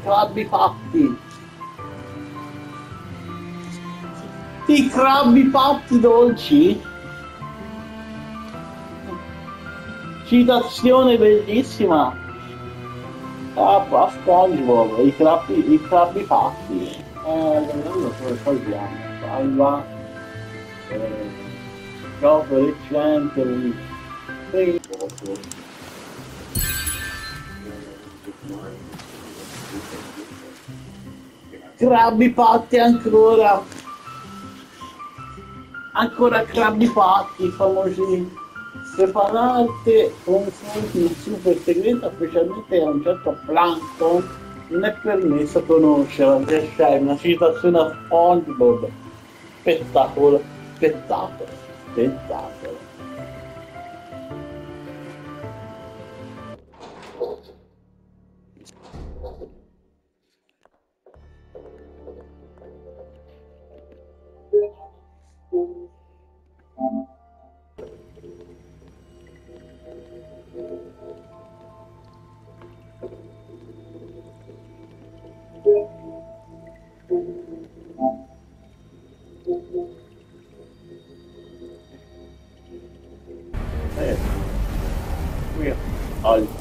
i crabbi fatti. I crabbi fatti dolci. Citazione bellissima. Ah, a SpongeBob, i crabbi, i crabbi fatti. Eh, non lo so, salviamo. Salva. Eh, dopo recente. Facebook. Crabbi fatti ancora. Ancora crabbi fatti, famosi separate confronti in super segreta, specialmente a un certo plankton, non è permesso conoscere, perché è una citazione a SpongeBob. Spettacolo, spettacolo, spettacolo. all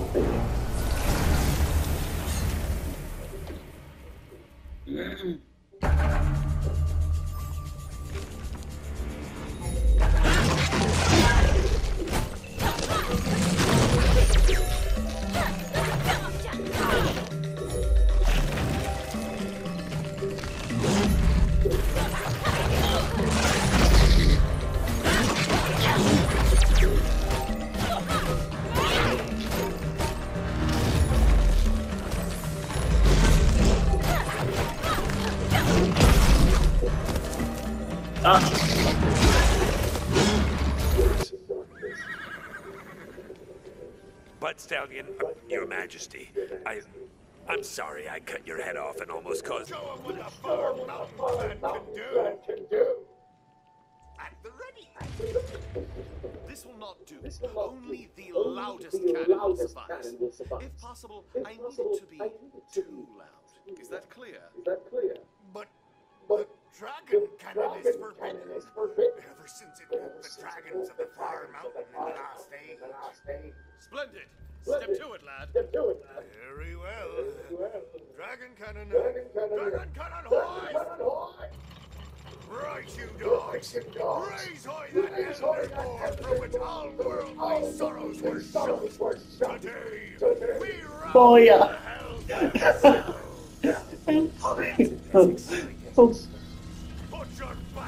Stallion, Your Majesty, I... I'm sorry I cut your head off and almost caused... Show him what a power mountain man can do! At the ready! This will not do. Only the loudest cannon will suffice. If possible, I need it to be too loud. Is that clear? Is that clear? But... But... Dragon cannon is forbidden. Ever since it woke the dragons of the far mountain in the last age. Splendid! Step to it, lad. Step to it, lad. Very well. well. Dragon cannon. Dragon cannon. Dragon cannon, Dragon cannon, hoy! Right, you dogs. Raise high that Raise high elder board from which all worldly sorrows were sorrows shut. were shut. Today, Today, we round oh, the hell Put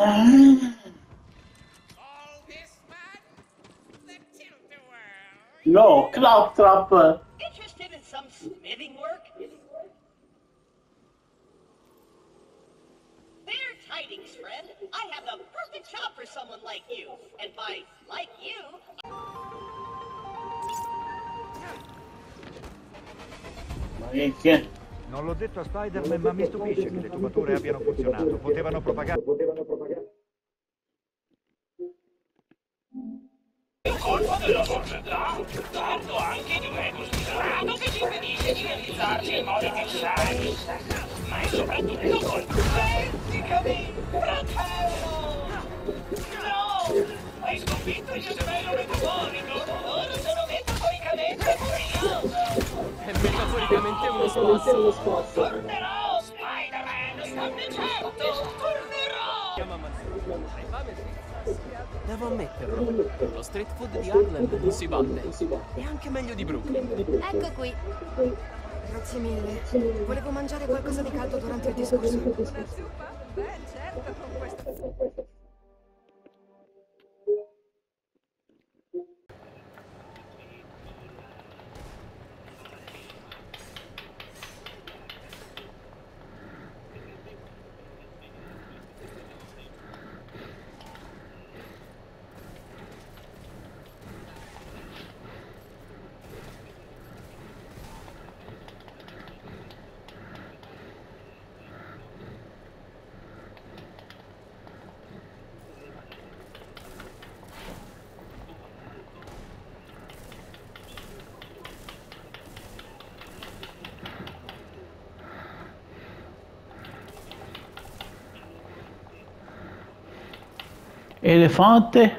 All this mud? No, Claptrap. Interested in some smithing work? Fair tidings, friend. I have the perfect job for someone like you. And by like you, che- che... Non l'ho detto a Spider-Man, ma mi stupisce che le tubature abbiano funzionato. Potevano propagare. Potevano propagare. colpo della forza tanto anche di un ego smisurato che ci impedisce di realizzarci in modi necessari. Ma è soprattutto colpa vendicami, fratello! No! Hai sconfitto il mio gemello metaforico! Uno scosso. Tornerò, Spider-Man! Stammi certo! Tornerò! Devo ammetterlo. Lo street food di Harlem non si batte. È anche meglio di Brooklyn. Ecco qui. Grazie mille. Volevo mangiare qualcosa di caldo durante il discorso. Beh, certo, con questo... elefante.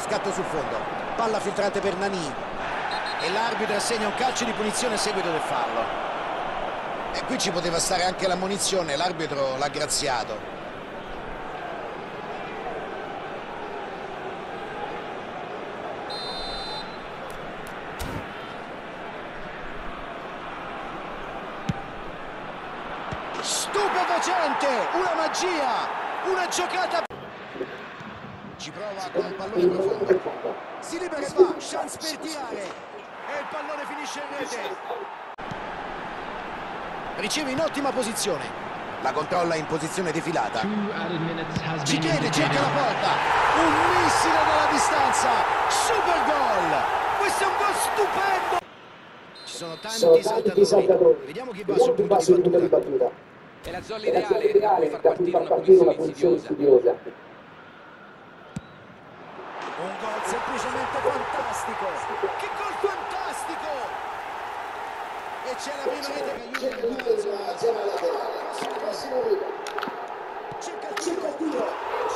Scatto sul fondo. Palla filtrante per Nani. E l'arbitro assegna un calcio di punizione a seguito del fallo. E qui ci poteva stare anche la munizione, l'arbitro l'ha graziato. Stupefacente! Una magia! Una giocata... Ci prova con un pallone profondo. Si libera e va, chance per tirare. E il pallone finisce in rete. Riceve in ottima posizione. La controlla in posizione defilata. Ci chiede, cerca la porta. Un missile dalla distanza. Super gol! Questo è un gol stupendo! Ci sono tanti, saltatori. Vediamo chi va sul punto di battuta. È la zona ideale da cui far partire una punizione insidiosa. Un gol semplicemente fantastico! Che gol fantastico! E c'è la prima rete che aiuta il. Prossimo Cerca il tiro!